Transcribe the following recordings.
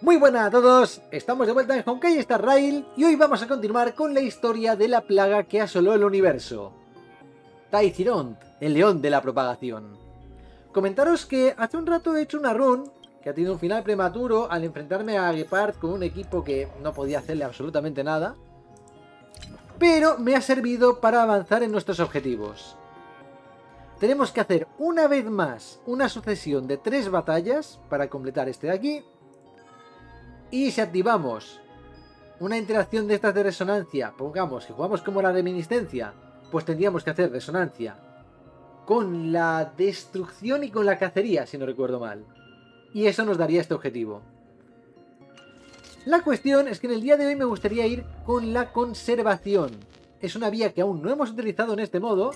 Muy buenas a todos, estamos de vuelta en Honkai Star Rail y hoy vamos a continuar con la historia de la plaga que asoló el universo. Taiziront, el león de la propagación. Comentaros que hace un rato he hecho una run que ha tenido un final prematuro al enfrentarme a Gepard con un equipo que no podía hacerle absolutamente nada. Pero me ha servido para avanzar en nuestros objetivos. Tenemos que hacer una vez más una sucesión de tres batallas para completar este de aquí y si activamos una interacción de estas de resonancia, pongamos que jugamos como la reminiscencia, pues tendríamos que hacer resonancia con la destrucción y con la cacería, si no recuerdo mal. Y eso nos daría este objetivo. La cuestión es que en el día de hoy me gustaría ir con la conservación. Es una vía que aún no hemos utilizado en este modo,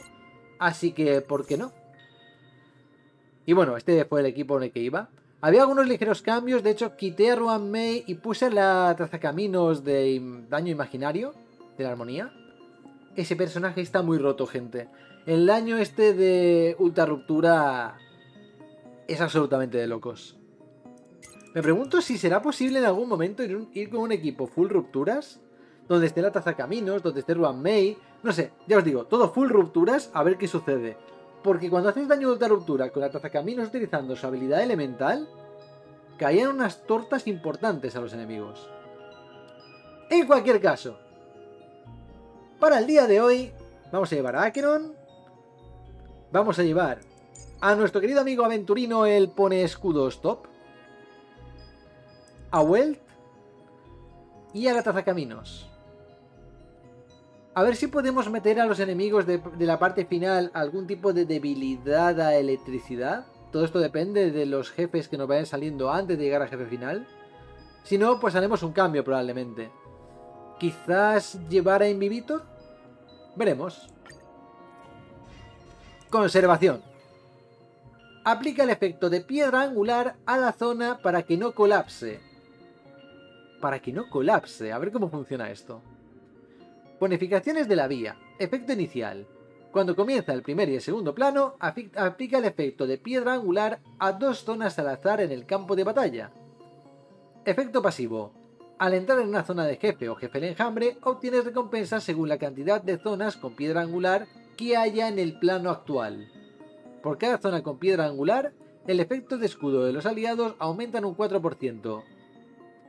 así que ¿por qué no? Y bueno, este fue el equipo en el que iba. Había algunos ligeros cambios, de hecho quité a Ruan Mei y puse la trazacaminos de daño imaginario, de la armonía. Ese personaje está muy roto, gente. El daño este de ultra ruptura es absolutamente de locos. Me pregunto si será posible en algún momento ir, con un equipo full rupturas, donde esté la trazacaminos, donde esté Ruan Mei, no sé, ya os digo, todo full rupturas, a ver qué sucede. Porque cuando haces daño de ruptura con la tazacaminos utilizando su habilidad elemental, caían unas tortas importantes a los enemigos. En cualquier caso, para el día de hoy, vamos a llevar a Acheron, vamos a llevar a nuestro querido amigo aventurino el pone escudo stop, a Welt y a la tazacaminos. A ver si podemos meter a los enemigos de, la parte final algún tipo de debilidad a electricidad. Todo esto depende de los jefes que nos vayan saliendo antes de llegar al jefe final. Si no, pues haremos un cambio probablemente. Quizás llevar a Invivitor. Veremos. Conservación. Aplica el efecto de piedra angular a la zona para que no colapse. Para que no colapse. A ver cómo funciona esto. Bonificaciones de la vía. Efecto inicial. Cuando comienza el primer y el segundo plano, aplica el efecto de piedra angular a dos zonas al azar en el campo de batalla. Efecto pasivo. Al entrar en una zona de jefe o jefe de enjambre, obtienes recompensas según la cantidad de zonas con piedra angular que haya en el plano actual. Por cada zona con piedra angular, el efecto de escudo de los aliados aumenta en un 4%,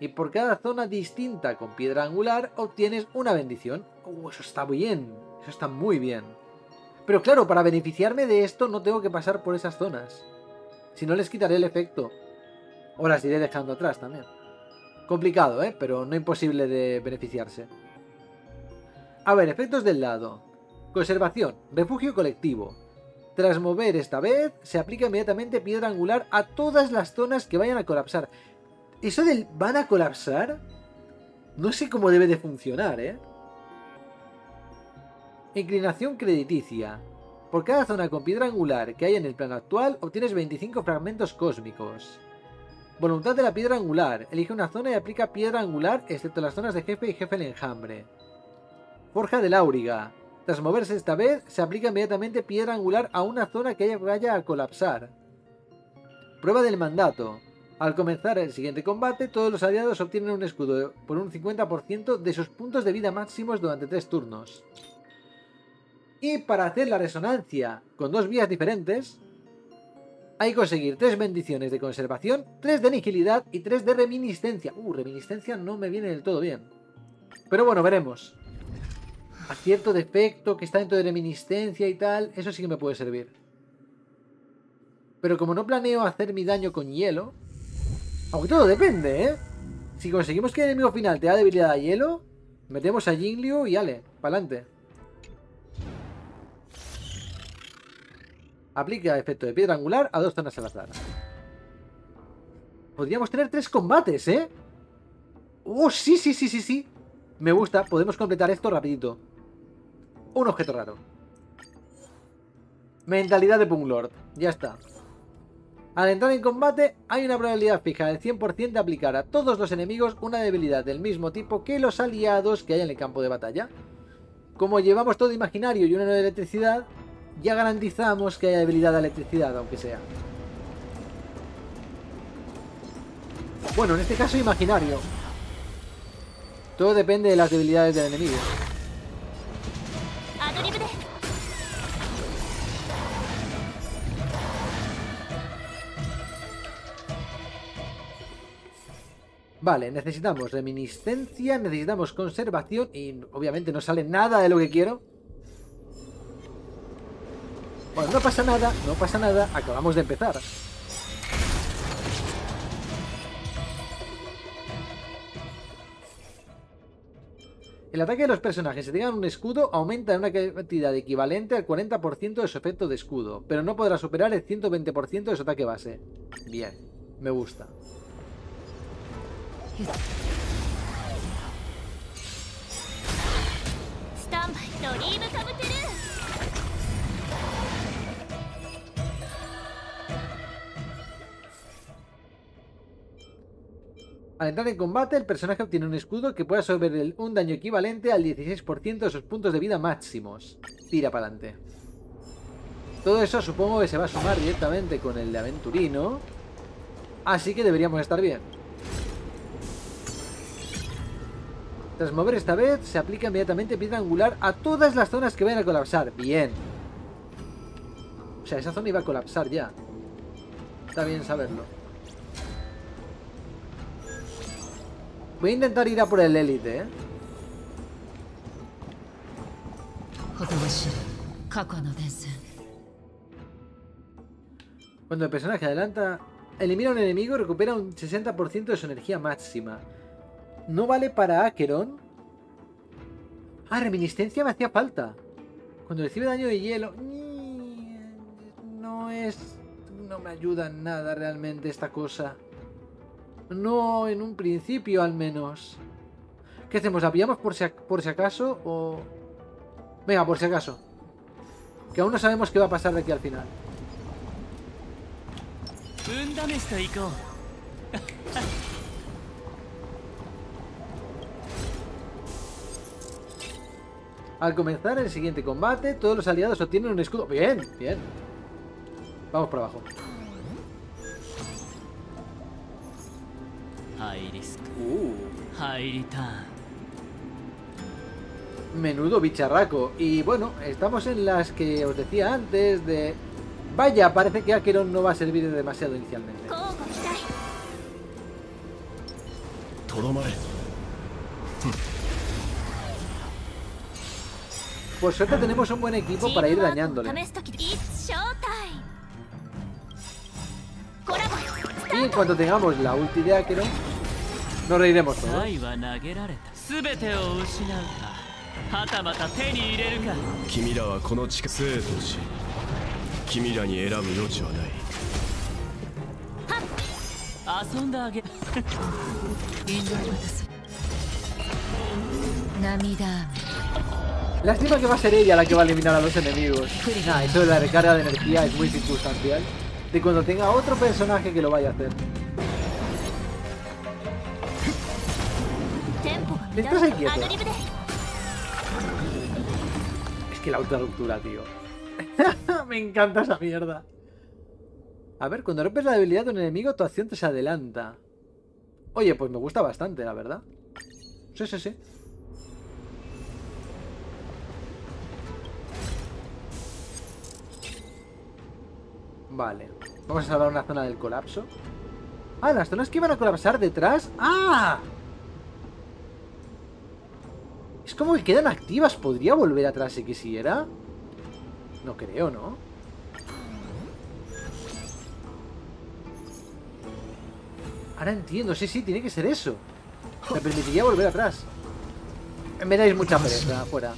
y por cada zona distinta con piedra angular obtienes una bendición. ¡Uh, eso está bien! Eso está muy bien. Pero claro, para beneficiarme de esto no tengo que pasar por esas zonas. Si no les quitaré el efecto. O las iré dejando atrás también. Complicado, ¿eh? Pero no imposible de beneficiarse. A ver, efectos del lado. Conservación, refugio colectivo. Tras mover esta vez, se aplica inmediatamente piedra angular a todas las zonas que vayan a colapsar. Eso del van a colapsar, no sé cómo debe de funcionar, ¿eh? Inclinación crediticia. Por cada zona con piedra angular que hay en el plano actual, obtienes 25 fragmentos cósmicos. Voluntad de la piedra angular. Elige una zona y aplica piedra angular, excepto las zonas de jefe y jefe del enjambre. Forja del Auriga. Tras moverse esta vez, se aplica inmediatamente piedra angular a una zona que vaya a colapsar. Prueba del mandato. Al comenzar el siguiente combate, todos los aliados obtienen un escudo por un 50% de sus puntos de vida máximos durante 3 turnos. Y para hacer la resonancia con dos vías diferentes, hay que conseguir 3 bendiciones de conservación, 3 de aniquilidad y 3 de reminiscencia. Uh, reminiscencia no me viene del todo bien. Pero bueno, veremos. A cierto defecto que está dentro de reminiscencia y tal, eso sí que me puede servir. Pero como no planeo hacer mi daño con hielo, aunque todo depende, ¿eh? Si conseguimos que el enemigo final te da debilidad a hielo, metemos a Jingliu y ale, pa'lante. Aplica efecto de piedra angular a dos zonas al azar. Podríamos tener tres combates, ¿eh? ¡Oh, sí, sí, sí, sí, sí! Me gusta, podemos completar esto rapidito. Un objeto raro. Mentalidad de Punglord. Ya está. Al entrar en combate, hay una probabilidad fija del 100% de aplicar a todos los enemigos una debilidad del mismo tipo que los aliados que hay en el campo de batalla. Como llevamos todo imaginario y una de electricidad, ya garantizamos que haya debilidad de electricidad, aunque sea. Bueno, en este caso imaginario. Todo depende de las debilidades del enemigo. Vale, necesitamos reminiscencia, necesitamos conservación y obviamente no sale nada de lo que quiero. Bueno, no pasa nada, no pasa nada, acabamos de empezar. El ataque de los personajes, si tengan un escudo, aumenta en una cantidad equivalente al 40% de su efecto de escudo, pero no podrá superar el 120% de su ataque base. Bien, me gusta. Al entrar en combate, el personaje obtiene un escudo que puede absorber un daño equivalente al 16% de sus puntos de vida máximos. Tira para adelante. Todo eso supongo que se va a sumar directamente con el de aventurino. Así que deberíamos estar bien. Tras mover esta vez, se aplica inmediatamente piedra angular a todas las zonas que vayan a colapsar. Bien. O sea, esa zona iba a colapsar ya. Está bien saberlo. Voy a intentar ir a por el élite, ¿eh? Cuando el personaje adelanta, elimina a un enemigo, recupera un 60% de su energía máxima. ¿No vale para Acheron? Ah, reminiscencia me hacía falta. Cuando recibe daño de hielo... No es... No me ayuda en nada realmente esta cosa. No en un principio al menos. ¿Qué hacemos? ¿La pillamos por si, por si acaso o...? Venga, por si acaso. Que aún no sabemos qué va a pasar de aquí al final. Al comenzar el siguiente combate, todos los aliados obtienen un escudo. Bien, bien. Vamos por abajo. Uh. Menudo bicharraco. Y bueno, estamos en las que os decía antes de... Vaya, parece que Akeron no va a servir demasiado inicialmente. Por suerte tenemos un buen equipo para ir dañándole. Y en cuanto tengamos la ulti de Akeron, nos reiremos todos. Lástima que va a ser ella la que va a eliminar a los enemigos. Nah, eso de la recarga de energía es muy circunstancial. De cuando tenga otro personaje que lo vaya a hacer. ¿Estás ahí quieto? Es que la otra ruptura, tío. Me encanta esa mierda. A ver, cuando rompes la debilidad de un enemigo, tu acción te se adelanta. Oye, pues me gusta bastante, la verdad. Sí, sí, sí. Vale. Vamos a salvar una zona del colapso. Ah, las zonas que iban a colapsar detrás. ¡Ah! Es como que quedan activas. ¿Podría volver atrás si quisiera? No creo, ¿no? Ahora entiendo. Sí, sí, tiene que ser eso. Me permitiría volver atrás. Me dais mucha pereza afuera.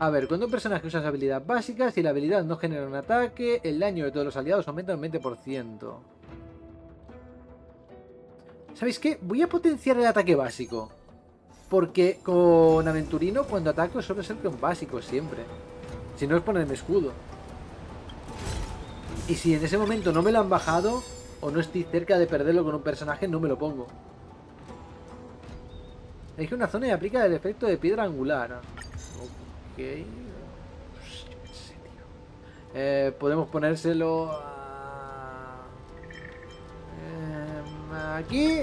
A ver, cuando un personaje usa esa habilidad básica, si la habilidad no genera un ataque, el daño de todos los aliados aumenta un 20%. ¿Sabéis qué? Voy a potenciar el ataque básico. Porque con Aventurino cuando ataco suele ser con básico siempre. Si no es ponerme escudo. Y si en ese momento no me lo han bajado, o no estoy cerca de perderlo con un personaje, no me lo pongo. Elige una zona y aplica el efecto de piedra angular. Eh, podemos ponérselo a... Aquí...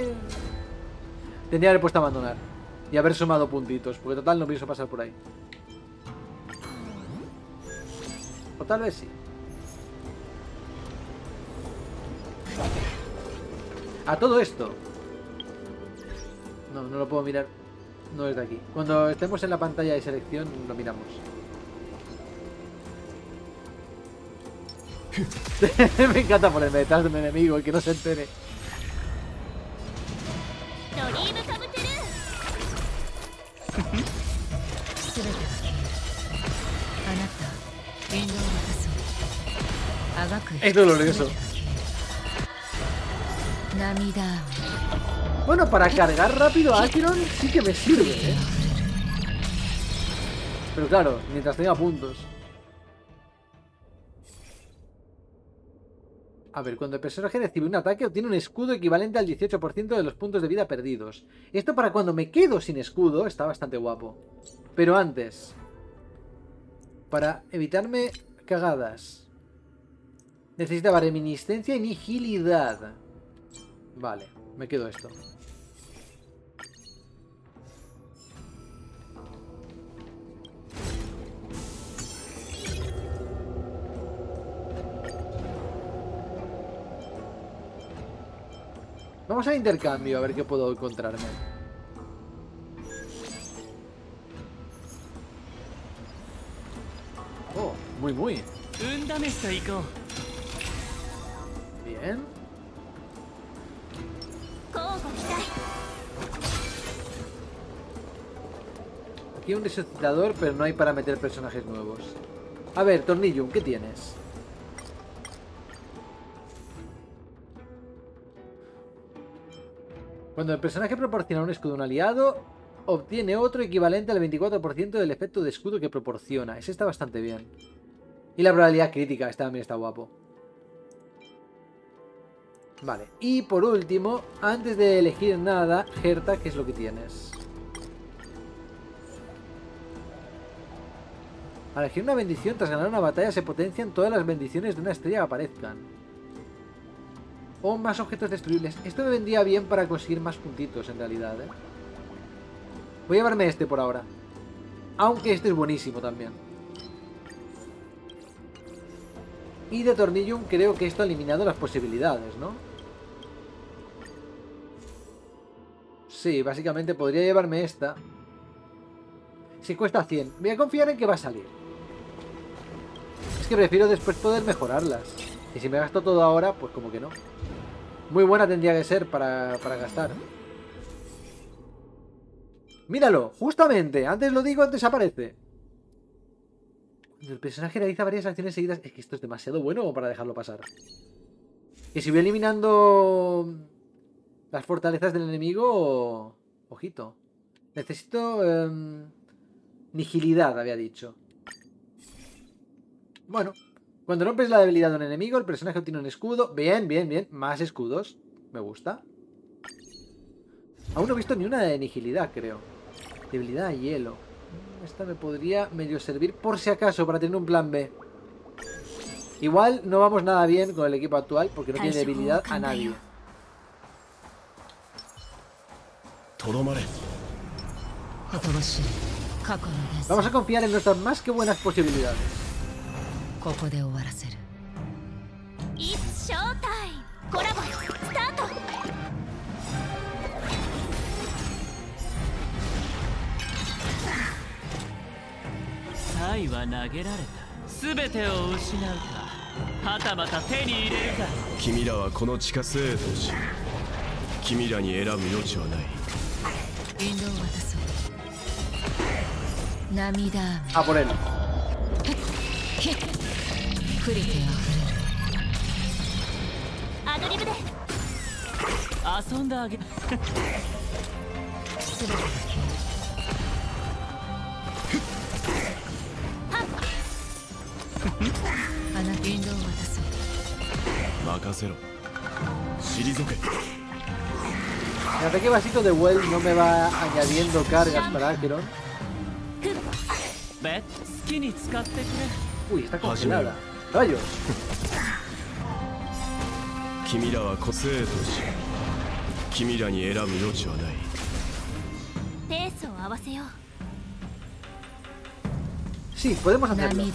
Tendría que haber puesto a abandonar. Y haber sumado puntitos, porque total no pienso pasar por ahí. O tal vez sí. A todo esto. No, no lo puedo mirar. No es de aquí. Cuando estemos en la pantalla de selección, lo miramos. me encanta ponerme detrás de un enemigo y que no se entere. es doloroso. Bueno, para cargar rápido a Acheron sí que me sirve, ¿eh? Pero claro, mientras tenga puntos. A ver, cuando el personaje recibe un ataque obtiene un escudo equivalente al 18% de los puntos de vida perdidos. Esto para cuando me quedo sin escudo está bastante guapo. Pero antes, para evitarme cagadas, necesitaba reminiscencia y nihilidad. Vale, me quedo esto. Vamos a intercambio a ver qué puedo encontrarme. Oh, muy muy. Bien. Aquí hay un resucitador, pero no hay para meter personajes nuevos. A ver, Tornillo, ¿qué tienes? Cuando el personaje proporciona un escudo a un aliado, obtiene otro equivalente al 24% del efecto de escudo que proporciona. Ese está bastante bien. Y la probabilidad crítica, este también está guapo. Vale, y por último, antes de elegir nada, Gerta, ¿qué es lo que tienes? Al elegir una bendición tras ganar una batalla se potencian todas las bendiciones de una estrella que aparezcan. O más objetos destruibles. Esto me vendría bien para conseguir más puntitos en realidad, ¿eh? Voy a llevarme este por ahora. Aunque este es buenísimo también. Y de Tornillum creo que esto ha eliminado las posibilidades, ¿no? Sí, básicamente podría llevarme esta. Si cuesta 100. Voy a confiar en que va a salir. Es que prefiero después poder mejorarlas. Y si me gasto todo ahora, pues como que no. Muy buena tendría que ser para, para gastar. Míralo, justamente. Antes lo digo, antes aparece. El personaje realiza varias acciones seguidas... Es que esto es demasiado bueno para dejarlo pasar. Y si voy eliminando las fortalezas del enemigo... Ojito. Necesito... em, Nihilidad, había dicho. Bueno, cuando rompes la debilidad de un enemigo, el personaje obtiene un escudo. Bien, bien, bien. Más escudos. Me gusta. Aún no he visto ni una de nigilidad, creo. Debilidad a hielo. Esta me podría medio servir por si acaso para tener un plan B. Igual no vamos nada bien con el equipo actual porque no tiene debilidad a nadie. Vamos a confiar en nuestras más que buenas posibilidades. ここで終わらせる。It's time コラボ。スタートサイは投げられた。全てを失うか。はたまた手に入れるか。君らはこの地下生とし君らに選ぶ余地はない。引導を渡そう。涙雨。A por él. プリティあふれるアドリブで遊んであげすべてあなた引渡す任せろ退け Me ataque vasito de Well no me va añadiendo cargas para Acheron. Uy, está congelada. ¡Rayos! 君らは個性とし君らに選ぶ余地はないペースを合わせよう Sí, podemos hacerlo.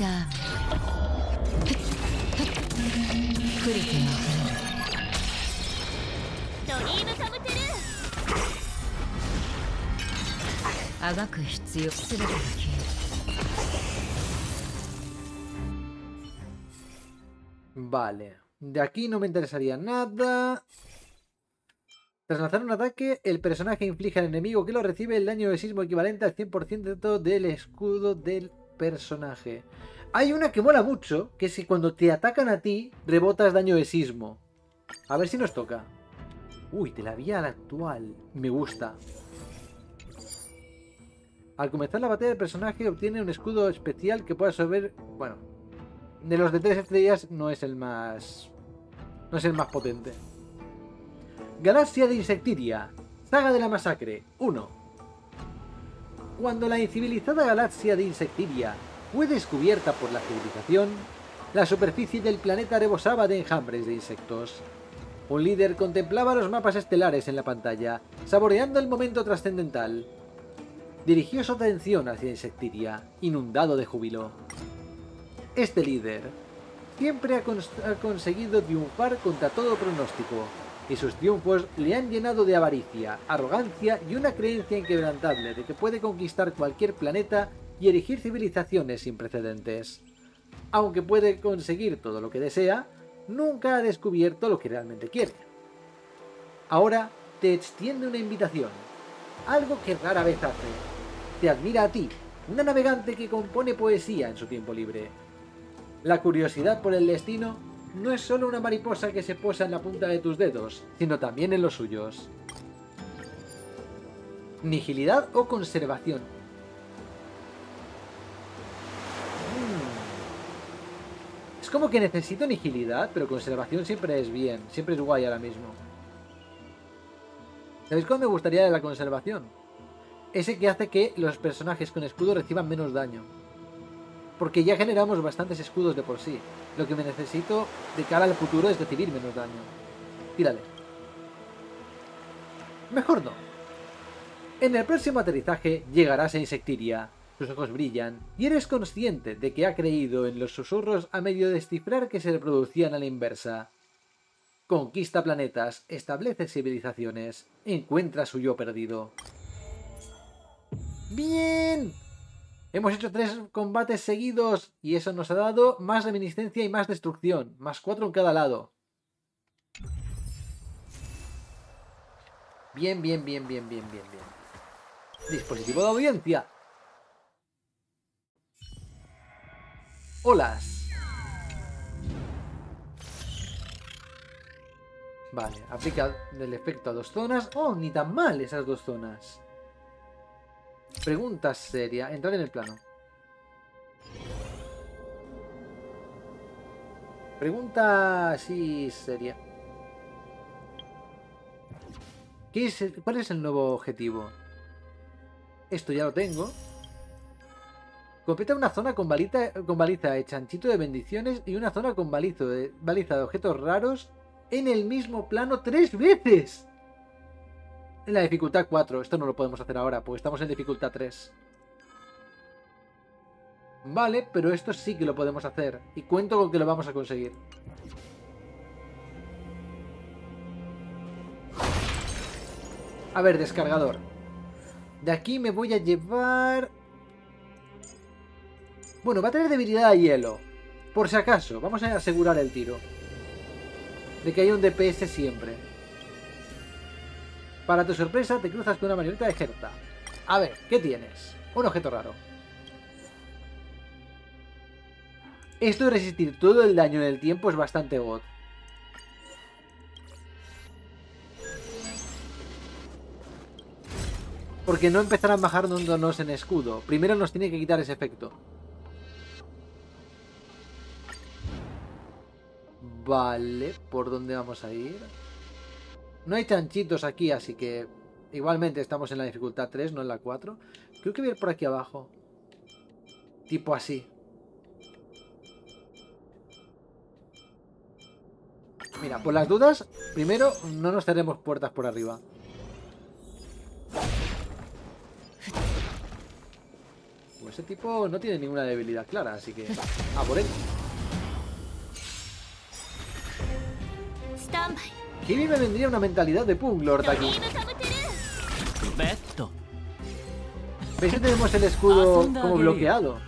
Vale. De aquí no me interesaría nada. Tras lanzar un ataque, el personaje inflige al enemigo que lo recibe el daño de sismo equivalente al 100% del escudo del personaje. Hay una que mola mucho, que es que cuando te atacan a ti, rebotas daño de sismo. A ver si nos toca. Uy, de la vía actual. Me gusta. Al comenzar la batalla, el personaje obtiene un escudo especial que puede absorber... Bueno, de los de tres estrellas no es el más... No es el más potente. Galaxia de Insectiria. Saga de la Masacre. 1. Cuando la incivilizada galaxia de Insectiria fue descubierta por la civilización, la superficie del planeta rebosaba de enjambres de insectos. Un líder contemplaba los mapas estelares en la pantalla, saboreando el momento trascendental. Dirigió su atención hacia Insectiria, inundado de júbilo. Este líder siempre ha, cons- ha conseguido triunfar contra todo pronóstico, y sus triunfos le han llenado de avaricia, arrogancia y una creencia inquebrantable de que puede conquistar cualquier planeta y erigir civilizaciones sin precedentes. Aunque puede conseguir todo lo que desea, nunca ha descubierto lo que realmente quiere. Ahora te extiende una invitación, algo que rara vez hace. Te admira a ti, una navegante que compone poesía en su tiempo libre. La curiosidad por el destino no es solo una mariposa que se posa en la punta de tus dedos, sino también en los suyos. Nihilidad o conservación. Mm. Es como que necesito nihilidad, pero conservación siempre es bien, siempre es guay ahora mismo. ¿Sabéis cuál me gustaría de la conservación? Ese que hace que los personajes con escudo reciban menos daño. Porque ya generamos bastantes escudos de por sí. Lo que me necesito de cara al futuro es recibir menos daño. Tírale. Mejor no. En el próximo aterrizaje llegarás a Insectiria. Sus ojos brillan y eres consciente de que ha creído en los susurros a medio descifrar que se reproducían a la inversa. Conquista planetas, establece civilizaciones, encuentra su yo perdido. ¡Bien! Hemos hecho tres combates seguidos y eso nos ha dado más reminiscencia y más destrucción. Más cuatro en cada lado. Bien, bien, bien, bien, bien, bien, bien. Dispositivo de audiencia. Olas. Vale, aplica el efecto a dos zonas. Oh, ni tan mal esas dos zonas. Pregunta seria. Entrar en el plano. Pregunta así seria. ¿Qué es el- ¿Cuál es el nuevo objetivo? Esto ya lo tengo. Completa una zona con, con baliza de chanchito de bendiciones y una zona con de, baliza de objetos raros en el mismo plano tres veces. En la dificultad 4. Esto no lo podemos hacer ahora, porque estamos en dificultad 3. Vale, pero esto sí que lo podemos hacer. Y cuento con que lo vamos a conseguir. A ver, descargador. De aquí me voy a llevar... Bueno, va a tener debilidad a hielo. Por si acaso, vamos a asegurar el tiro. De que hay un DPS siempre. Para tu sorpresa, te cruzas con una marioneta de Gerta. A ver, ¿qué tienes? Un objeto raro. Esto de resistir todo el daño en el tiempo es bastante god. Porque no empezarán bajándonos en escudo. Primero nos tiene que quitar ese efecto. Vale, ¿por dónde vamos a ir? No hay chanchitos aquí, así que igualmente estamos en la dificultad 3, no en la 4. Creo que voy a ir por aquí abajo. Tipo así. Mira. Por las dudas, primero no nos cerremos puertas por arriba. Pues ese tipo no tiene ninguna debilidad clara, así que... A por él. Kimi me vendría una mentalidad de Punglord aquí. ¿Veis que tenemos el escudo como bloqueado?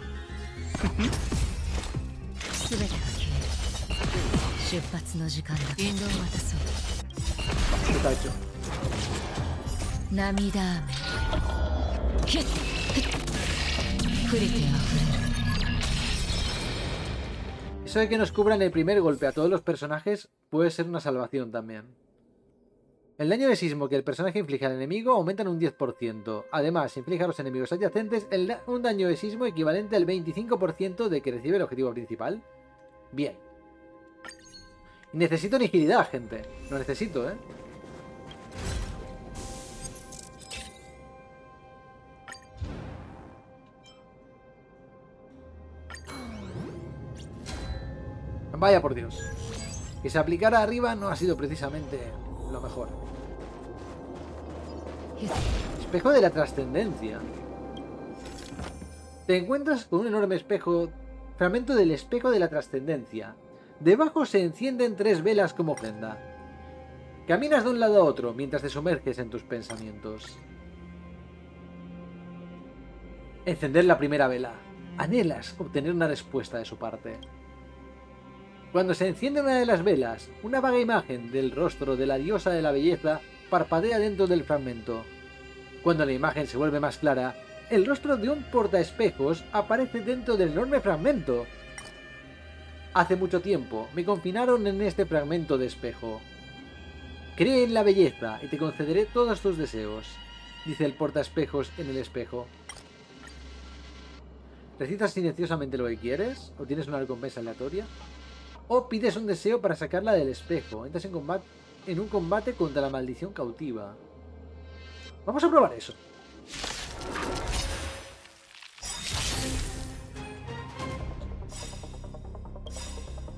Este tacho. Namida. Eso de que nos cubran el primer golpe a todos los personajes puede ser una salvación también. El daño de sismo que el personaje inflige al enemigo aumenta en un 10%. Además, inflige a los enemigos adyacentes el un daño de sismo equivalente al 25% de que recibe el objetivo principal. Bien. Necesito nihilidad, gente. Lo necesito, ¿eh? Vaya por Dios. Que se aplicara arriba no ha sido precisamente lo mejor. Espejo de la trascendencia. Te encuentras con un enorme espejo, fragmento del espejo de la trascendencia. Debajo se encienden tres velas como ofrenda. Caminas de un lado a otro mientras te sumerges en tus pensamientos. Encender la primera vela. Anhelas obtener una respuesta de su parte. Cuando se enciende una de las velas, una vaga imagen del rostro de la diosa de la belleza parpadea dentro del fragmento. Cuando la imagen se vuelve más clara, el rostro de un portaespejos aparece dentro del enorme fragmento. Hace mucho tiempo me confinaron en este fragmento de espejo. Cree en la belleza y te concederé todos tus deseos, dice el portaespejos en el espejo. ¿Recitas silenciosamente lo que quieres? ¿O tienes una recompensa aleatoria? O pides un deseo para sacarla del espejo. Entras en, combate, en un combate contra la maldición cautiva. Vamos a probar eso.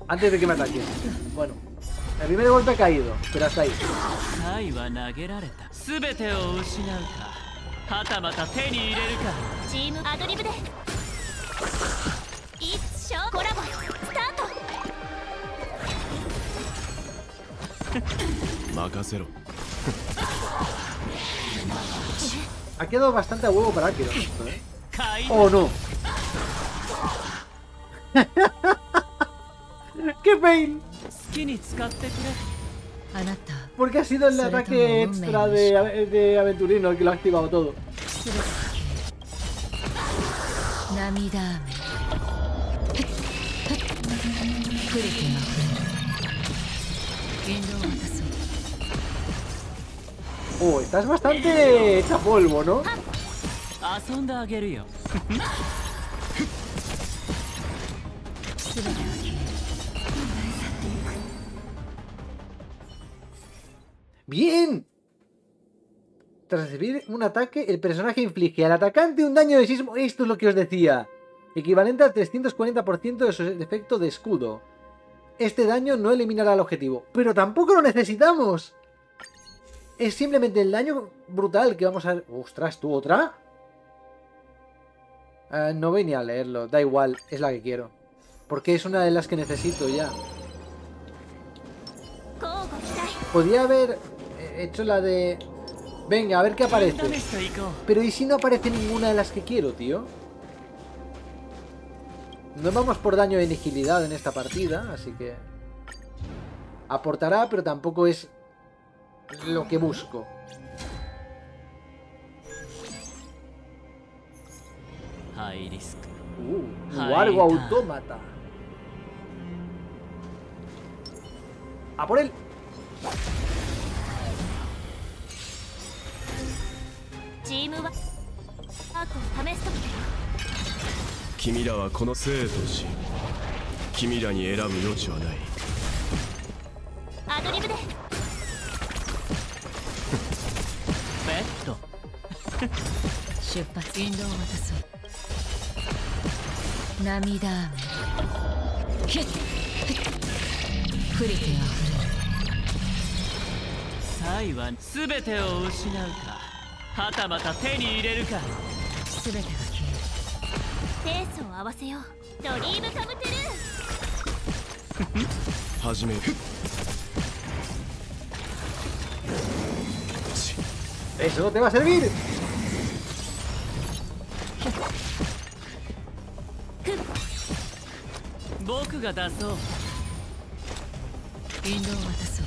Antes de que me ataquen. Bueno, el primer golpe ha caído, pero hasta ahí. ha quedado bastante a huevo para Akiro. ¿eh? ¡Oh, no! ¡Qué pain! Porque ha sido el ataque extra de, de Aventurino el que lo ha activado todo. Oh, estás bastante hecha polvo, ¿no? ¡Bien! Tras recibir un ataque, el personaje inflige al atacante un daño de sismo. Esto es lo que os decía. Equivalente al 340% de su efecto de escudo. Este daño no eliminará al objetivo. ¡Pero tampoco lo necesitamos! Es simplemente el daño brutal que vamos a... ¡Ostras, tú otra! Eh, no voy ni a leerlo, da igual, es la que quiero. Porque es una de las que necesito ya. Podía haber eh, hecho la de... Venga, a ver qué aparece. Pero ¿y si no aparece ninguna de las que quiero, tío? No vamos por daño de agilidad en esta partida, así que... Aportará, pero tampoco es lo que busco. Uh, algo autómata. ¡A por él! 君らはこの生徒し君らに選ぶ余地はないアドリブで出発。引導を渡そう涙雨。ヒッ触れてあふれる。サイは全てを失うか。はたまた手に入れるか。全てが消えるペースを合わせよう。ドリームカムトゥルー。始め。る Eso te va a servir. が出そう引導を渡そう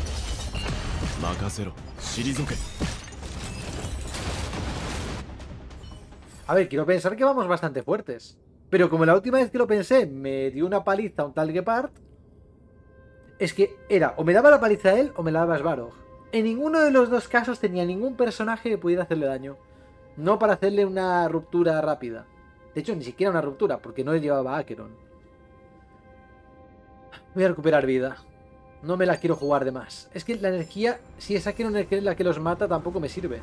任せろ退け A ver, quiero pensar que vamos bastante fuertes. Pero como la última vez que lo pensé me dio una paliza a un tal Gepard, es que era o me daba la paliza a él o me la daba Svarog. En ninguno de los dos casos tenía ningún personaje que pudiera hacerle daño. No para hacerle una ruptura rápida. De hecho, ni siquiera una ruptura, porque no le llevaba a Acheron. Voy a recuperar vida. No me la quiero jugar de más. Es que la energía, si es Acheron la que los mata, tampoco me sirve.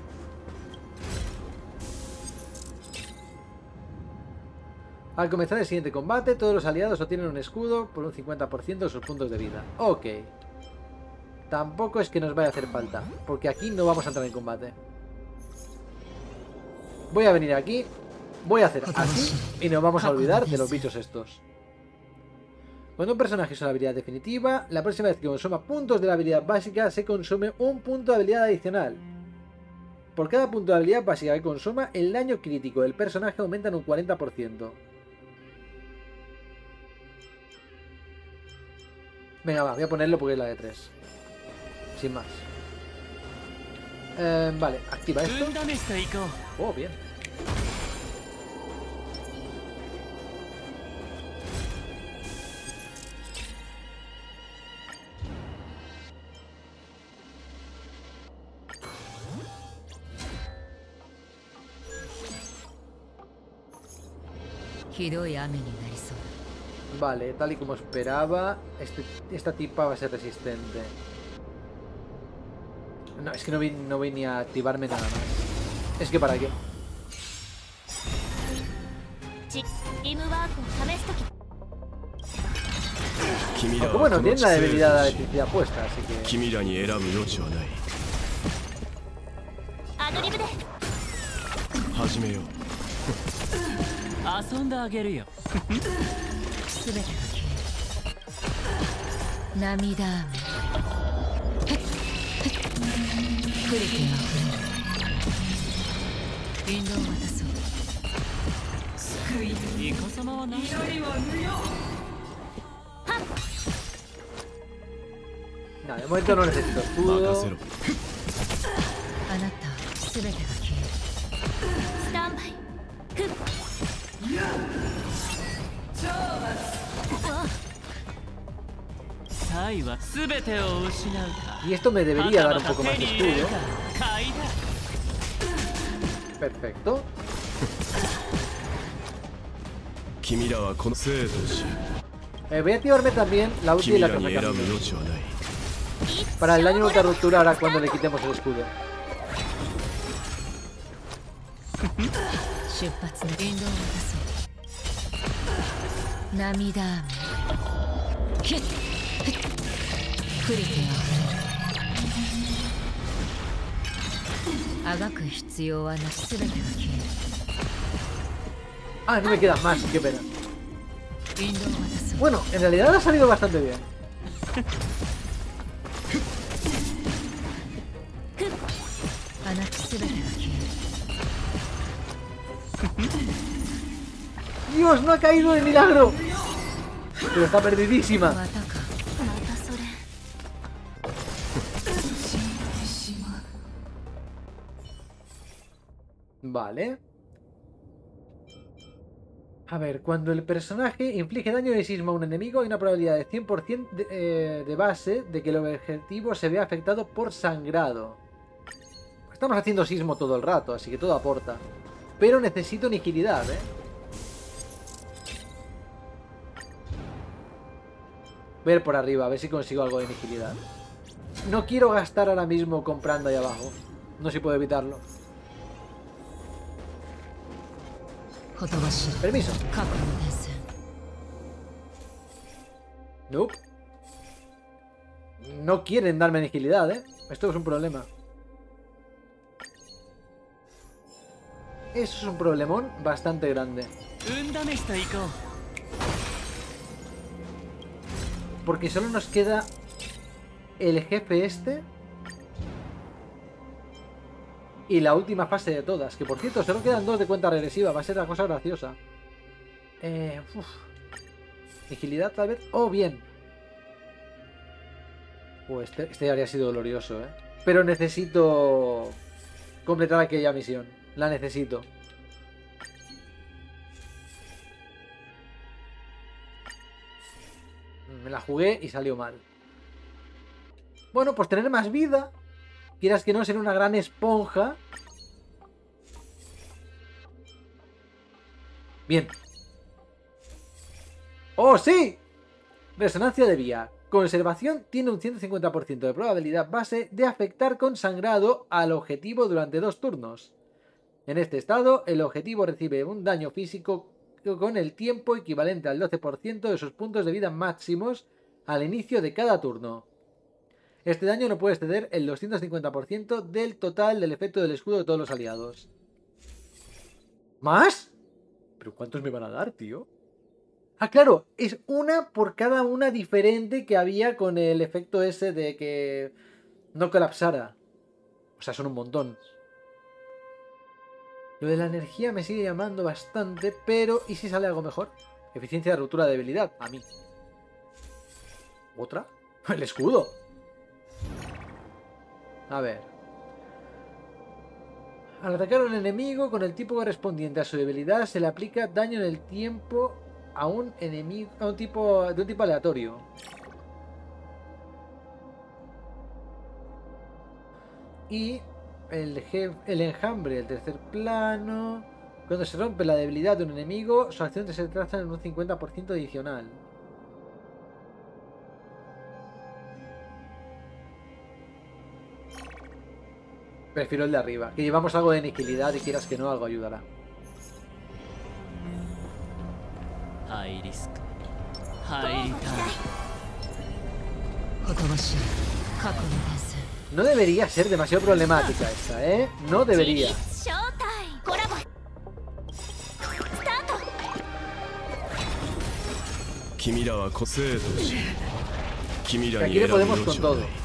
Al comenzar el siguiente combate, todos los aliados obtienen un escudo por un 50% de sus puntos de vida. Ok. Tampoco es que nos vaya a hacer falta, porque aquí no vamos a entrar en combate. Voy a venir aquí, voy a hacer así y nos vamos a olvidar de los bichos estos. Cuando un personaje usa la habilidad definitiva, la próxima vez que consuma puntos de la habilidad básica se consume un punto de habilidad adicional. Por cada punto de habilidad básica que consuma, el daño crítico del personaje aumenta en un 40%. Venga, va, voy a ponerlo porque es la de 3. Sin más. Em, vale, activa esto. Oh, bien. Vale, tal y como esperaba, este, esta tipa va a ser resistente. No, es que no voy, no voy ni a activarme nada más. Es que para qué. Bueno, tiene la debilidad de la electricidad puesta, así que... 遊んであげるよ。全てが涙雨プリキュアを渡そう救いイカ様は何祈りは無用はっ Y esto me debería dar un poco más de estudio. Perfecto. Eh, voy a activarme también la ulti y la Kamikaze. Para el daño de ruptura ahora cuando le quitemos el escudo. Namida. クリティが触れるあがく必要はなし全てが消え Ah, no me queda más, qué pena. る引導を渡そう Bueno, en realidad ha salido bastante bien. あなた全てが消える ¡Dios, no ha caído de milagro! Pero está perdidísima. A ver, cuando el personaje inflige daño de sismo a un enemigo, hay una probabilidad de 100% de, eh, de base de que el objetivo se vea afectado por sangrado. Estamos haciendo sismo todo el rato, así que todo aporta. Pero necesito nihilidad, ¿eh? Ir por arriba, a ver si consigo algo de nihilidad. No quiero gastar ahora mismo comprando ahí abajo. No sé si puedo evitarlo. Permiso. Nope. No quieren darme agilidad, ¿eh? Esto es un problema. Eso es un problemón bastante grande. Porque solo nos queda el jefe este y la última fase de todas. Que por cierto, solo quedan dos de cuenta regresiva. Va a ser la cosa graciosa. Eh, uf. Agilidad tal vez. Oh, bien. Oh, este, este habría sido glorioso, ¿eh? Pero necesito completar aquella misión. La necesito. Me la jugué y salió mal. Bueno, pues tener más vida. Quieras que no ser una gran esponja. Bien. ¡Oh, sí! Resonancia de vía. Conservación tiene un 150% de probabilidad base de afectar con sangrado al objetivo durante dos turnos. En este estado, el objetivo recibe un daño físico con el tiempo equivalente al 12% de sus puntos de vida máximos al inicio de cada turno. Este daño no puede exceder el 250% del total del efecto del escudo de todos los aliados. ¿Más? ¿Pero cuántos me van a dar, tío? Ah, claro, es una por cada una diferente que había con el efecto ese de que no colapsara. O sea, son un montón. Lo de la energía me sigue llamando bastante, pero ¿y si sale algo mejor? Eficiencia de ruptura de debilidad, a mí. ¿Otra? El escudo. A ver. Al atacar a un enemigo con el tipo correspondiente a su debilidad se le aplica daño en el tiempo a un enemigo a un tipo de un tipo aleatorio. Y el, el enjambre, el tercer plano. Cuando se rompe la debilidad de un enemigo, su acción se traza en un 50% adicional. Prefiero el de arriba. Que llevamos algo de iniquilidad y quieras que no, algo ayudará. No debería ser demasiado problemática esta, ¿eh? No debería. Aquí le podemos con todo.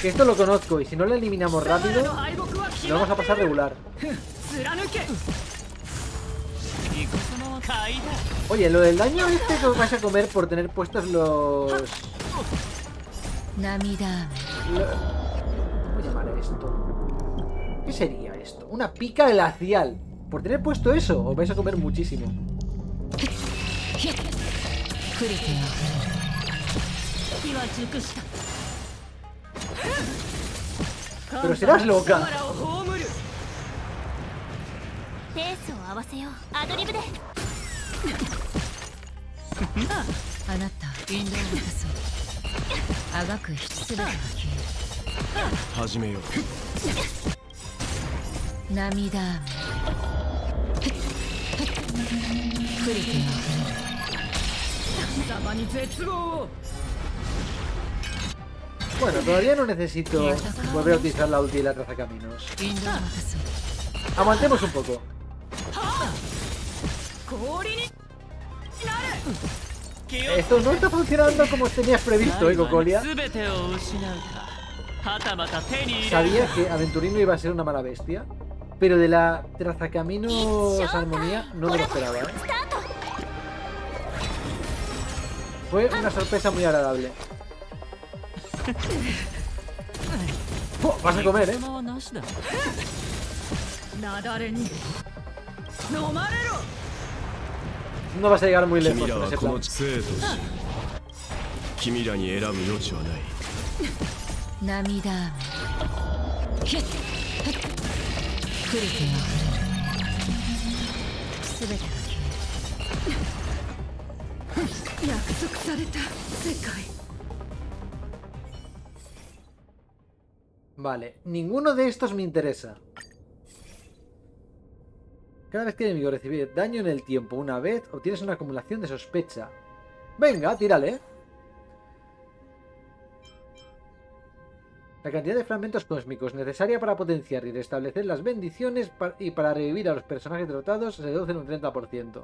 Que Esto lo conozco y si no lo eliminamos rápido, lo vamos a pasar regular. Oye, lo del daño este que vas a comer por tener puestos los... ¿Cómo llamar esto? ¿Qué sería esto? Una pica glacial. Por tener puesto eso, os vais a comer muchísimo. Pero serás loca. あなたインドネスあがく必須だが消始めよう。涙雨。降りてま様に絶望 Bueno, todavía no necesito volver a utilizar la ulti y la traza caminos. Aguantemos un poco. Esto no está funcionando como tenías previsto, ¿eh, Cocolia? Sabía que Aventurino iba a ser una mala bestia, pero de la trazacaminos armonía no me lo esperaba. ¿eh? Fue una sorpresa muy agradable. Oh, vas a comer, ¿eh? 様はなしだ。なだれに。飲まれろ。No vas a llegar muy lejos 君ら con は ese この plan. 知性とし君らに選ぶ余地はない。涙雨。ひっ。来る手が触れる。全てが消える。約束された世界 Vale, ninguno de estos me interesa. Cada vez que el enemigo recibe daño en el tiempo una vez, obtienes una acumulación de sospecha. Venga, tírale. La cantidad de fragmentos cósmicos necesaria para potenciar y restablecer las bendiciones y para revivir a los personajes derrotados se reduce en un 30%.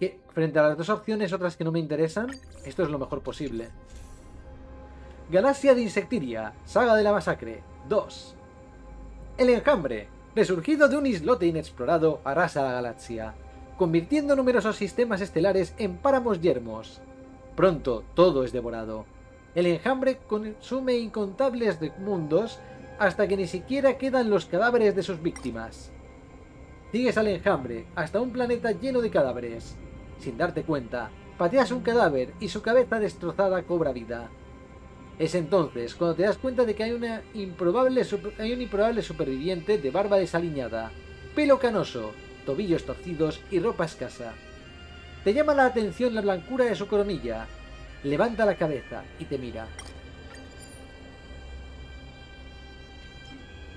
Que frente a las dos opciones otras que no me interesan, esto es lo mejor posible. Galaxia de Insectiria, Saga de la Masacre 2. El enjambre, resurgido de un islote inexplorado, arrasa la galaxia, convirtiendo numerosos sistemas estelares en páramos yermos. Pronto todo es devorado. El enjambre consume incontables mundos hasta que ni siquiera quedan los cadáveres de sus víctimas. Sigues al enjambre hasta un planeta lleno de cadáveres. Sin darte cuenta, pateas un cadáver y su cabeza destrozada cobra vida. Es entonces cuando te das cuenta de que hay, improbable hay un improbable superviviente de barba desaliñada, pelo canoso, tobillos torcidos y ropa escasa. Te llama la atención la blancura de su coronilla. Levanta la cabeza y te mira.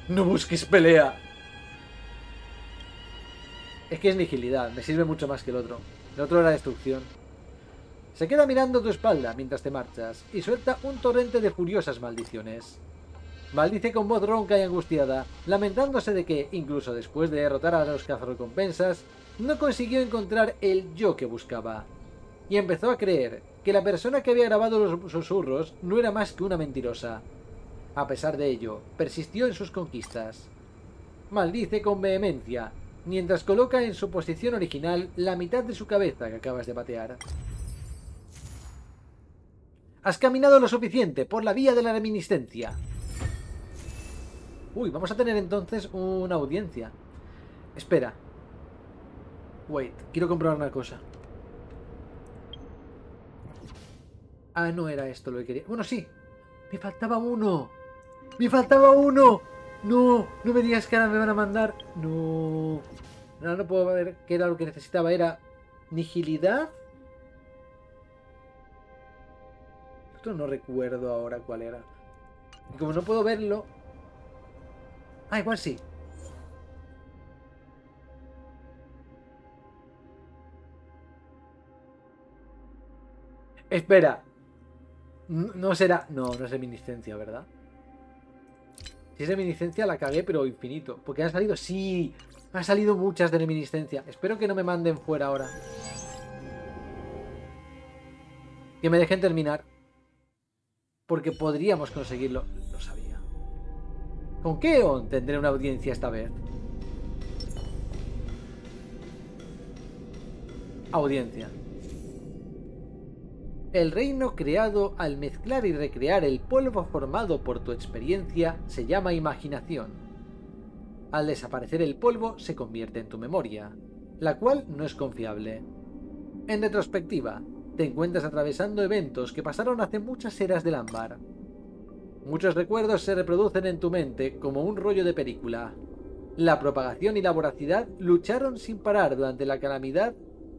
No busques pelea. Es que es nihilidad, me sirve mucho más que el otro. El otro era destrucción. Se queda mirando tu espalda mientras te marchas y suelta un torrente de furiosas maldiciones. Maldice con voz ronca y angustiada, lamentándose de que, incluso después de derrotar a los cazarrecompensas, no consiguió encontrar el yo que buscaba. Y empezó a creer que la persona que había grabado los susurros no era más que una mentirosa. A pesar de ello, persistió en sus conquistas. Maldice con vehemencia, mientras coloca en su posición original la mitad de su cabeza que acabas de patear. Has caminado lo suficiente por la vía de la reminiscencia. Uy, vamos a tener entonces una audiencia. Espera. Wait, quiero comprobar una cosa. Ah, no era esto lo que quería. Bueno, sí. Me faltaba uno. Me faltaba uno. No, no me digas que ahora me van a mandar. No. Ahora no puedo ver qué era lo que necesitaba. Era nihilidad. No recuerdo ahora cuál era. Y como no puedo verlo... Ah, igual sí. Espera. No será... No, no es reminiscencia, ¿verdad? Si es reminiscencia la cagué, pero infinito. Porque han salido... Sí, han salido muchas de reminiscencia. Espero que no me manden fuera ahora. Que me dejen terminar. Porque podríamos conseguirlo. Lo sabía. ¿Con qué on tendré una audiencia esta vez? Audiencia. El reino creado al mezclar y recrear el polvo formado por tu experiencia se llama imaginación. Al desaparecer el polvo se convierte en tu memoria, la cual no es confiable. En retrospectiva, te encuentras atravesando eventos que pasaron hace muchas eras del ámbar. Muchos recuerdos se reproducen en tu mente como un rollo de película. La propagación y la voracidad lucharon sin parar durante la calamidad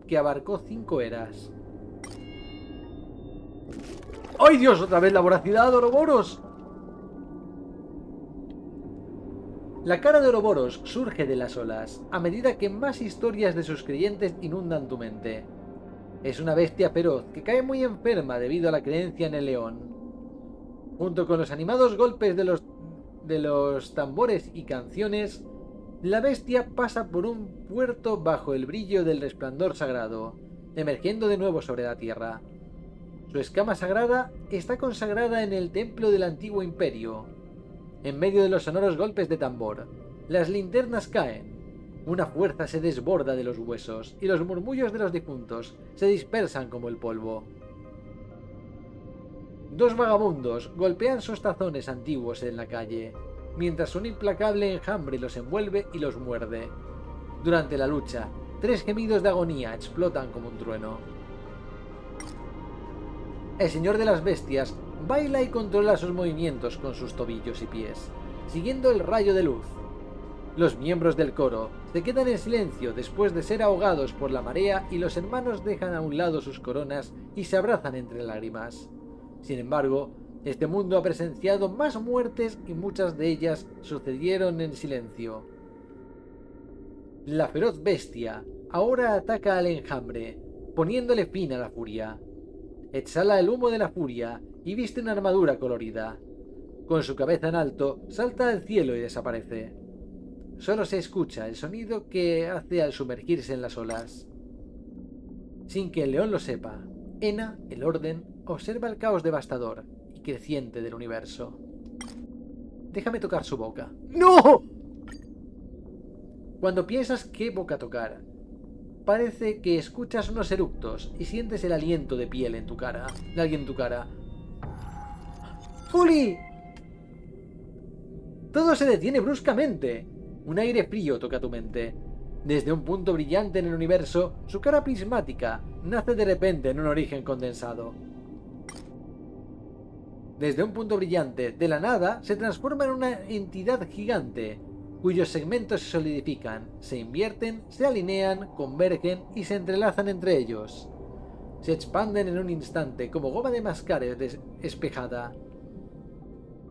que abarcó cinco eras. ¡Ay Dios! ¡Otra vez la voracidad, Oroboros! La cara de Oroboros surge de las olas a medida que más historias de sus creyentes inundan tu mente. Es una bestia feroz que cae muy enferma debido a la creencia en el león. Junto con los animados golpes de los, de los tambores y canciones, la bestia pasa por un puerto bajo el brillo del resplandor sagrado, emergiendo de nuevo sobre la tierra. Su escama sagrada está consagrada en el templo del antiguo imperio. En medio de los sonoros golpes de tambor, las linternas caen. Una fuerza se desborda de los huesos y los murmullos de los difuntos se dispersan como el polvo. Dos vagabundos golpean sus tazones antiguos en la calle, mientras un implacable enjambre los envuelve y los muerde. Durante la lucha, tres gemidos de agonía explotan como un trueno. El señor de las bestias baila y controla sus movimientos con sus tobillos y pies, siguiendo el rayo de luz. Los miembros del coro se quedan en silencio después de ser ahogados por la marea y los hermanos dejan a un lado sus coronas y se abrazan entre lágrimas. Sin embargo, este mundo ha presenciado más muertes y muchas de ellas sucedieron en silencio. La feroz bestia ahora ataca al enjambre, poniéndole fin a la furia. Exhala el humo de la furia y viste una armadura colorida. Con su cabeza en alto, salta al cielo y desaparece. Solo se escucha el sonido que hace al sumergirse en las olas. Sin que el león lo sepa, Ena, el orden, observa el caos devastador y creciente del universo. Déjame tocar su boca. ¡No! Cuando piensas qué boca tocar, parece que escuchas unos eructos y sientes el aliento de piel en tu cara, de alguien en tu cara. ¡Fuli! Todo se detiene bruscamente. Un aire frío toca tu mente. Desde un punto brillante en el universo, su cara prismática nace de repente en un origen condensado. Desde un punto brillante, de la nada, se transforma en una entidad gigante, cuyos segmentos se solidifican, se invierten, se alinean, convergen y se entrelazan entre ellos. Se expanden en un instante como goma de mascar espejada.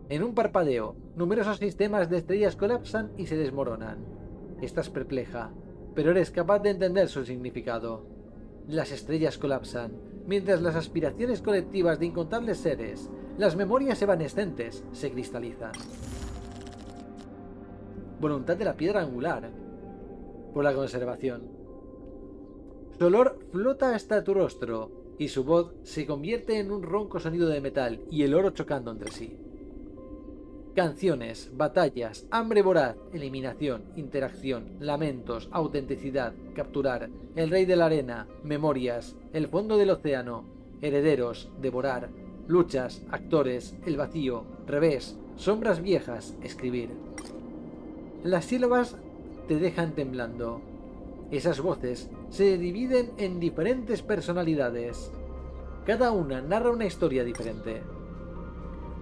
En un parpadeo, numerosos sistemas de estrellas colapsan y se desmoronan. Estás perpleja, pero eres capaz de entender su significado. Las estrellas colapsan, mientras las aspiraciones colectivas de incontables seres, las memorias evanescentes, se cristalizan. Voluntad de la piedra angular. Por la conservación. Su olor flota hasta tu rostro, y su voz se convierte en un ronco sonido de metal y el oro chocando entre sí. Canciones, batallas, hambre voraz, eliminación, interacción, lamentos, autenticidad, capturar, el rey de la arena, memorias, el fondo del océano, herederos, devorar, luchas, actores, el vacío, revés, sombras viejas, escribir. Las sílabas te dejan temblando. Esas voces se dividen en diferentes personalidades. Cada una narra una historia diferente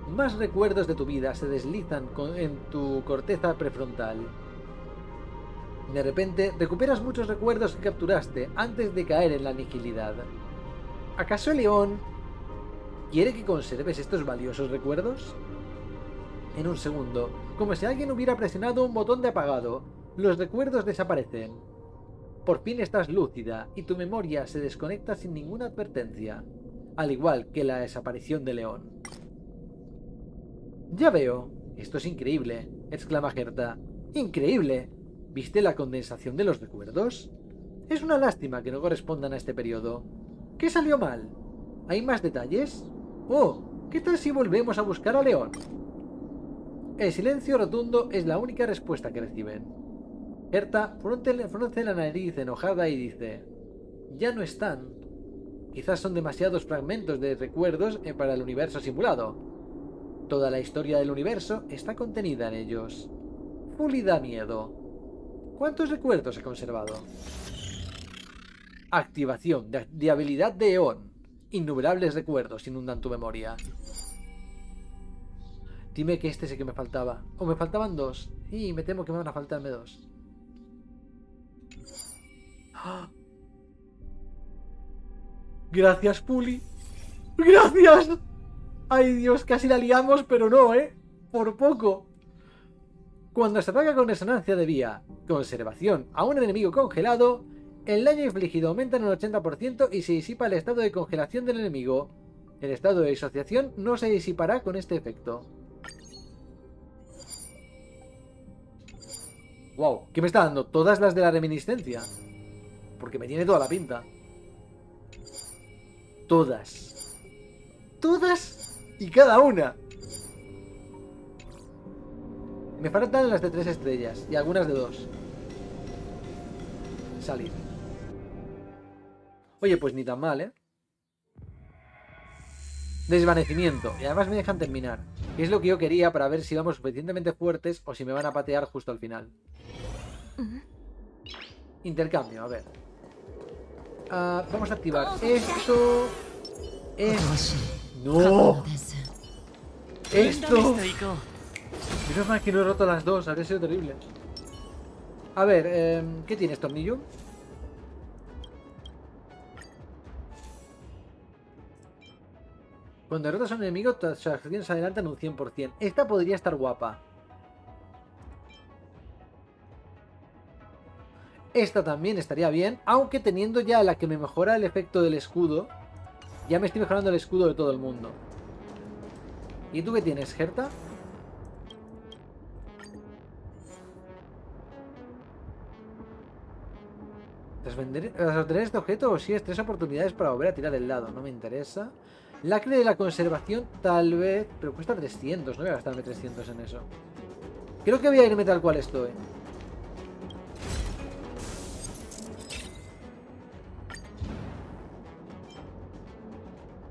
más recuerdos de tu vida se deslizan en tu corteza prefrontal. De repente recuperas muchos recuerdos que capturaste antes de caer en la aniquilidad. ¿Acaso León quiere que conserves estos valiosos recuerdos? En un segundo, como si alguien hubiera presionado un botón de apagado, los recuerdos desaparecen. Por fin estás lúcida y tu memoria se desconecta sin ninguna advertencia, al igual que la desaparición de León. Ya veo. Esto es increíble, exclama Gerta. ¡Increíble! ¿Viste la condensación de los recuerdos? Es una lástima que no correspondan a este periodo. ¿Qué salió mal? ¿Hay más detalles? Oh, ¿qué tal si volvemos a buscar a León? El silencio rotundo es la única respuesta que reciben. Gerta frunce la nariz enojada y dice, ya no están. Quizás son demasiados fragmentos de recuerdos eh, para el universo simulado. Toda la historia del universo está contenida en ellos. Fully da miedo. ¿Cuántos recuerdos he conservado? Activación de, habilidad de Eon. Innumerables recuerdos inundan tu memoria. Dime que este es el que me faltaba. O me faltaban dos. Y me temo que me van a faltarme dos. ¡Ah! Gracias, Puli. ¡Gracias! Ay Dios, casi la liamos, pero no, ¿eh? Por poco. Cuando se ataca con resonancia de vía, conservación a un enemigo congelado, el daño infligido aumenta en un 80% y se disipa el estado de congelación del enemigo. El estado de disociación no se disipará con este efecto. Wow, ¿qué me está dando? Todas las de la reminiscencia. Porque me tiene toda la pinta. Todas. Todas y cada una. Me faltan las de tres estrellas y algunas de dos. Salir. Oye, pues ni tan mal, ¿eh? Desvanecimiento. Y además me dejan terminar. Que es lo que yo quería para ver si vamos suficientemente fuertes o si me van a patear justo al final. Intercambio, a ver. Ah, vamos a activar esto. Esto. ¡No! ¡Esto! Menos mal que no he roto las dos, habría sido terrible. A ver, eh, ¿qué tienes, tornillo? Cuando derrotas a un enemigo, tus acciones adelantan un 100%. Esta podría estar guapa. Esta también estaría bien, aunque teniendo ya la que me mejora el efecto del escudo, ya me estoy mejorando el escudo de todo el mundo. ¿Y tú qué tienes, Gerta? Tras, vender, tras obtener este objeto consigues tres oportunidades para volver a tirar el dado. No me interesa. Lacre de la conservación, tal vez... Pero cuesta 300, no voy a gastarme 300 en eso. Creo que voy a irme tal cual estoy.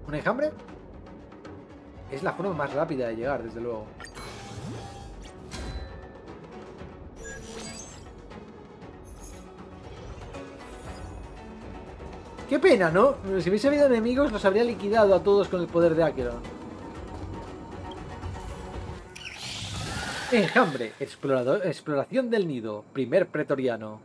¿Un enjambre? Es la forma más rápida de llegar, desde luego. Qué pena, ¿no? Si hubiese habido enemigos, los habría liquidado a todos con el poder de Acheron. Enjambre, exploración del nido, primer pretoriano.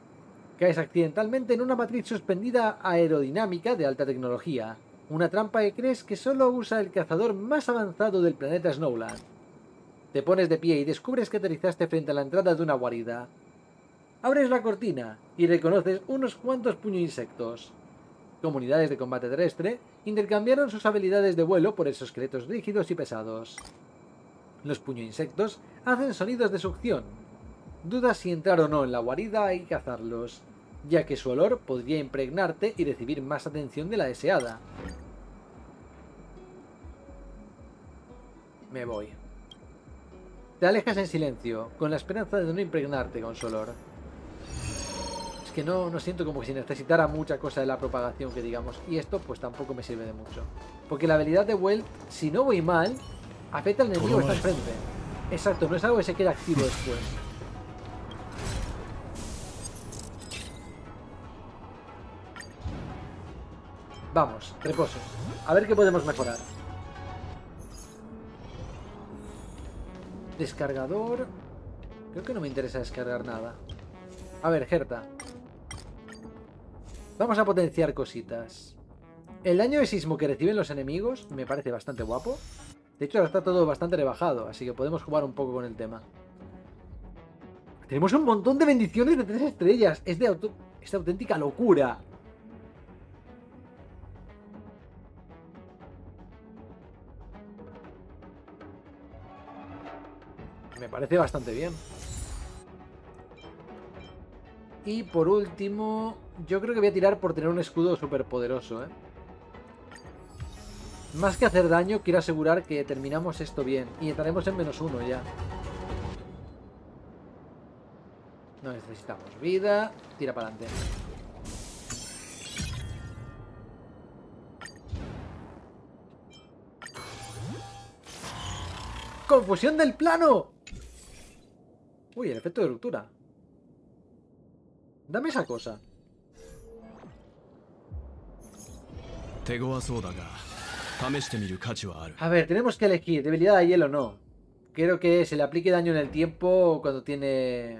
Caes accidentalmente en una matriz suspendida aerodinámica de alta tecnología. Una trampa que crees que solo usa el cazador más avanzado del planeta Snowland. Te pones de pie y descubres que aterrizaste frente a la entrada de una guarida. Abres la cortina y reconoces unos cuantos puño insectos. Comunidades de combate terrestre intercambiaron sus habilidades de vuelo por esos esqueletos rígidos y pesados. Los puño insectos hacen sonidos de succión. Dudas si entrar o no en la guarida y cazarlos, ya que su olor podría impregnarte y recibir más atención de la deseada. Me voy. Te alejas en silencio, con la esperanza de no impregnarte con su olor. Es que no, no siento como que si necesitara mucha cosa de la propagación que digamos, y esto pues tampoco me sirve de mucho. Porque la habilidad de Welt, si no voy mal, afecta al enemigo que está enfrente. Exacto, no es algo que se queda activo después. Vamos, reposo. A ver qué podemos mejorar. Descargador... Creo que no me interesa descargar nada. A ver, Gerta. Vamos a potenciar cositas. El daño de sismo que reciben los enemigos me parece bastante guapo. De hecho, ahora está todo bastante rebajado, así que podemos jugar un poco con el tema. Tenemos un montón de bendiciones de tres estrellas. Es de, es de auténtica locura. Me parece bastante bien. Y por último, yo creo que voy a tirar por tener un escudo súper poderoso, ¿eh? Más que hacer daño, quiero asegurar que terminamos esto bien. Y estaremos en menos uno ya. No necesitamos vida. Tira para adelante. ¡Confusión del plano! Uy, el efecto de ruptura. Dame esa cosa. A ver, tenemos que elegir debilidad de hielo o no. Quiero que se le aplique daño en el tiempo cuando tiene...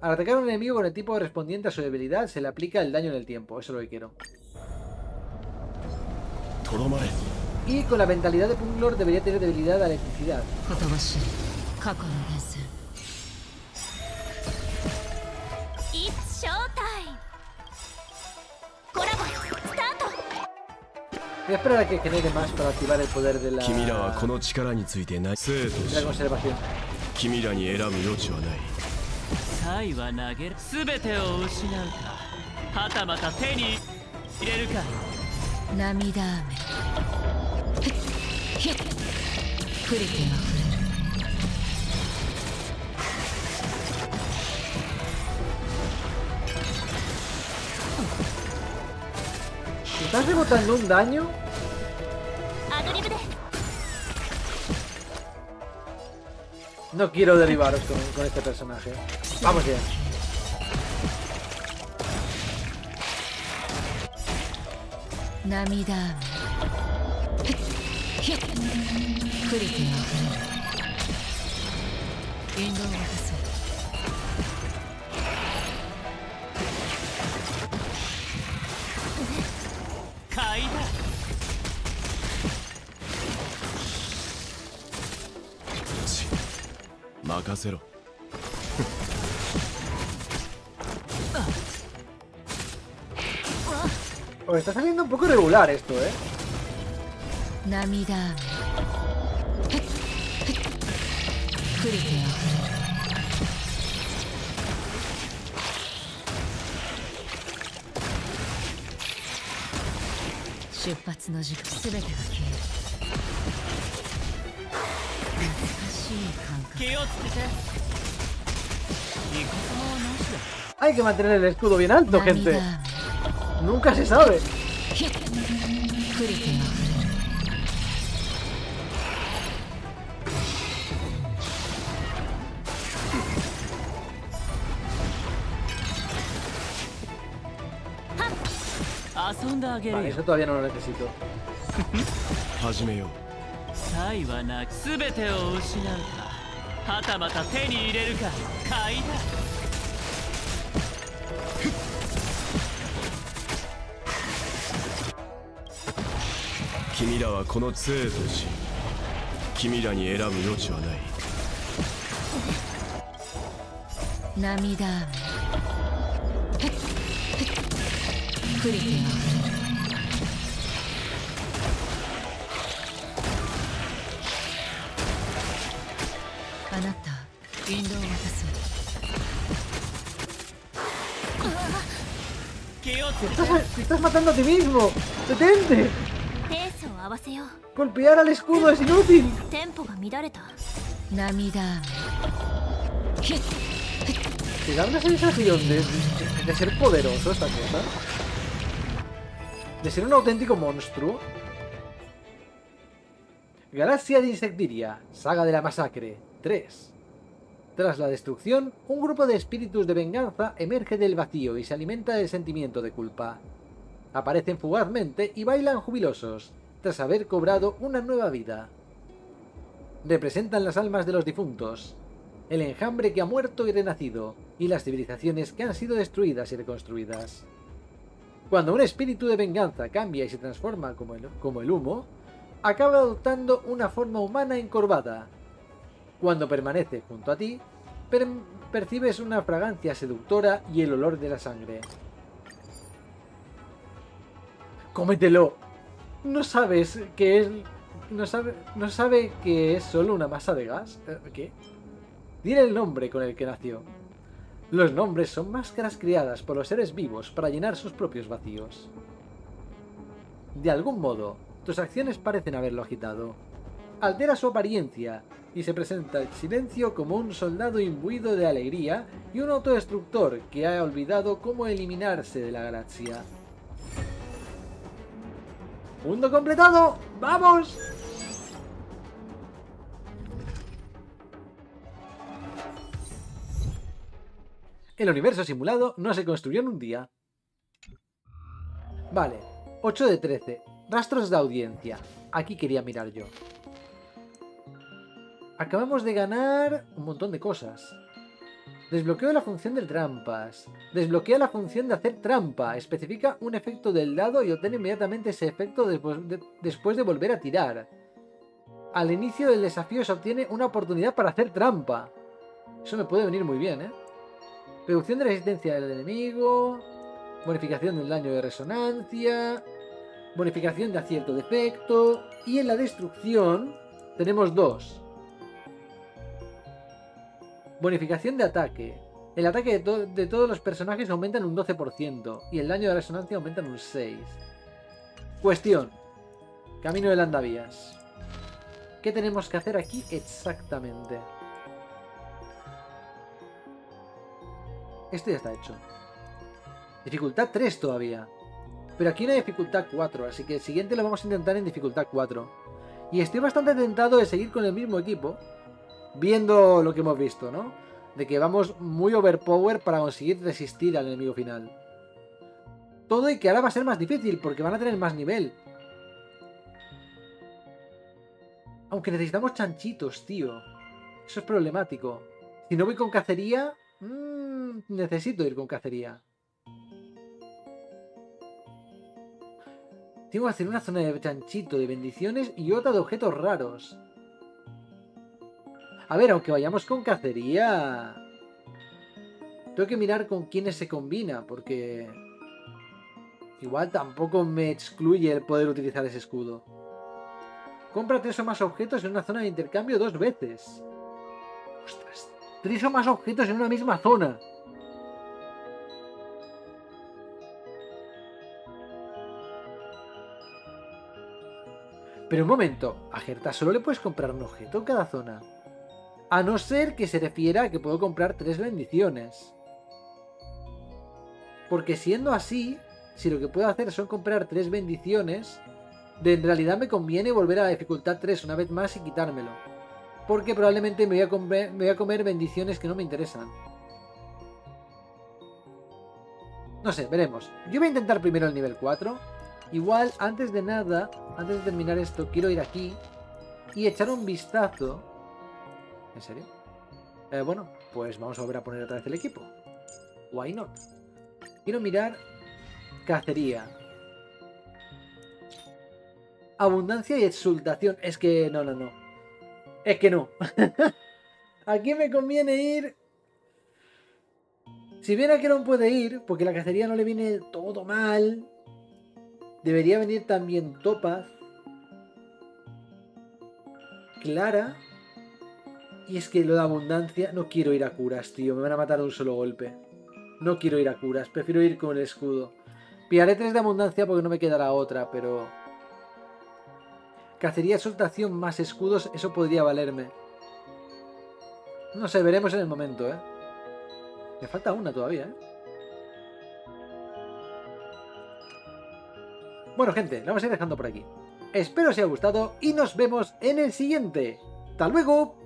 Al atacar a un enemigo con el tipo correspondiente a su debilidad, se le aplica el daño en el tiempo. Eso es lo que quiero. Y con la mentalidad de Punglor debería tener debilidad a electricidad. Voy a esperar a que genere más para activar el poder de la, 君らはこの力についてない.君らに選ぶ余地はないサイは投げる全てを失うかはたまた手に入れるか涙雨 ¿Estás rebotando un daño? No quiero derivaros con, con este personaje. Vamos ya. Namida. caído. Sí. Macasero. Pues está saliendo un poco irregular esto, ¿eh? Namida. 雨クリテあふれる出発の軸すべてが消える難しい感覚気をつけてニコ様はなしだ Hay que mantener el escudo bien alto, 涙 gente. 雨 Nunca se sabe. あげるよ。eso todavía no lo necesito. 始めよう。サイはなく全てを失うか。はたまた手に入れるか買いだ。君らはこの杖とし君らに選ぶ余地はない。涙雨。クリ 引導を渡そう気をつけ Estás, te estás matando a ti mismo. ¡Detente! ペースを合わせよう Golpear al escudo es inútil. テンポが乱れた涙雨 Te da una sensación de, de- de ser poderoso esta cosa. De ser un auténtico monstruo. Galaxia de Insectiria, Saga de la Masacre 3. Tras la destrucción, un grupo de espíritus de venganza emerge del vacío y se alimenta del sentimiento de culpa. Aparecen fugazmente y bailan jubilosos, tras haber cobrado una nueva vida. Representan las almas de los difuntos, el enjambre que ha muerto y renacido, y las civilizaciones que han sido destruidas y reconstruidas. Cuando un espíritu de venganza cambia y se transforma como el, como el humo, acaba adoptando una forma humana encorvada. Cuando permanece junto a ti, per- percibes una fragancia seductora y el olor de la sangre. ¡Cómetelo! ¿No sabes que es... ¿No sabe, ¿No sabe que es solo una masa de gas? Eh, ¿Qué? Tiene el nombre con el que nació. Los nombres son máscaras creadas por los seres vivos para llenar sus propios vacíos. De algún modo, tus acciones parecen haberlo agitado. Altera su apariencia y se presenta el silencio como un soldado imbuido de alegría y un autodestructor que ha olvidado cómo eliminarse de la galaxia. ¡Mundo completado! ¡Vamos! El universo simulado no se construyó en un día. Vale, 8 de 13. Rastros de audiencia. Aquí quería mirar yo. Acabamos de ganar un montón de cosas. Desbloqueo la función de trampas. Desbloquea la función de hacer trampa. Especifica un efecto del dado y obtiene inmediatamente ese efecto después de, después de volver a tirar. Al inicio del desafío se obtiene una oportunidad para hacer trampa. Eso me puede venir muy bien, ¿eh? Reducción de resistencia del enemigo. Bonificación del daño de resonancia. Bonificación de acierto de efecto. Y en la destrucción tenemos dos. Bonificación de ataque. El ataque de, to- de todos los personajes aumenta en un 12%. Y el daño de resonancia aumenta en un 6%. Cuestión. Camino del andavías. ¿Qué tenemos que hacer aquí exactamente? Esto ya está hecho. Dificultad 3 todavía. Pero aquí hay dificultad 4, así que el siguiente lo vamos a intentar en dificultad 4. Y estoy bastante tentado de seguir con el mismo equipo, viendo lo que hemos visto, ¿no? De que vamos muy overpower para conseguir resistir al enemigo final. Todo y que ahora va a ser más difícil, porque van a tener más nivel. Aunque necesitamos chanchitos, tío. Eso es problemático. Si no voy con cacería... mmm, necesito ir con cacería. Tengo que hacer una zona de chanchito de bendiciones y otra de objetos raros. A ver, aunque vayamos con cacería... Tengo que mirar con quiénes se combina, porque... Igual tampoco me excluye el poder utilizar ese escudo. Compra tres o más objetos en una zona de intercambio dos veces. Ostras, tres o más objetos en una misma zona. Pero un momento, a Gerta solo le puedes comprar un objeto en cada zona. A no ser que se refiera a que puedo comprar tres bendiciones. Porque siendo así, si lo que puedo hacer son comprar tres bendiciones, de en realidad me conviene volver a la dificultad 3 una vez más y quitármelo. Porque probablemente me voy a comer, me voy a comer bendiciones que no me interesan. No sé, veremos. Yo voy a intentar primero el nivel 4. Igual, antes de nada, antes de terminar esto, quiero ir aquí y echar un vistazo. ¿En serio? Eh, bueno, pues vamos a volver a poner otra vez el equipo. Why not? Quiero mirar cacería. Abundancia y exultación. Es que no, no, no. Es que no. Aquí me conviene ir... Si bien a no puede ir, porque la cacería no le viene todo mal, debería venir también Topaz, Clara, y es que lo de abundancia, no quiero ir a curas, tío, me van a matar de un solo golpe. No quiero ir a curas, prefiero ir con el escudo. Pillaré tres de abundancia porque no me quedará otra, pero... Cacería, exaltación más escudos, eso podría valerme. No sé, veremos en el momento, ¿eh? Me falta una todavía, ¿eh? Bueno, gente, la vamos a ir dejando por aquí. Espero os haya gustado y nos vemos en el siguiente. ¡Hasta luego!